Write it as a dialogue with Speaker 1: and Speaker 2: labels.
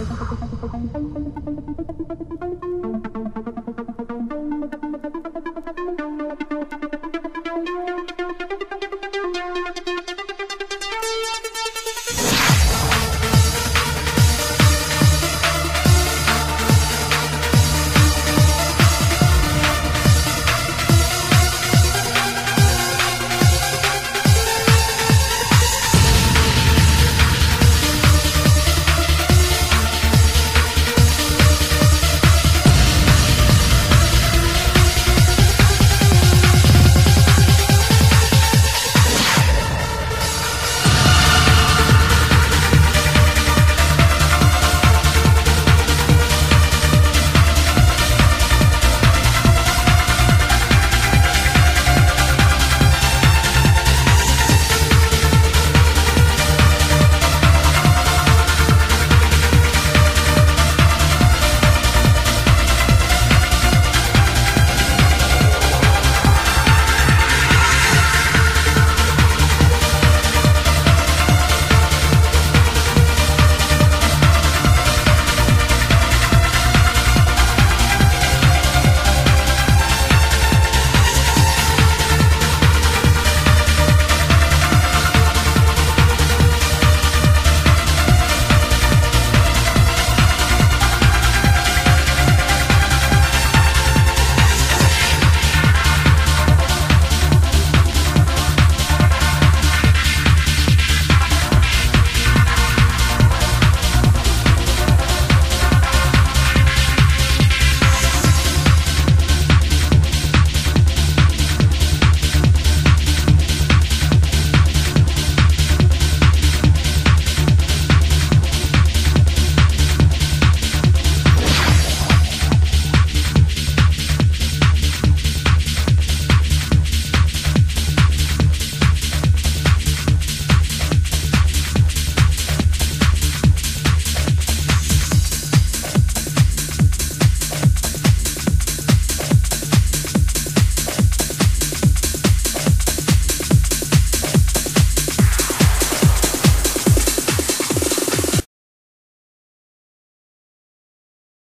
Speaker 1: ごめんなさい。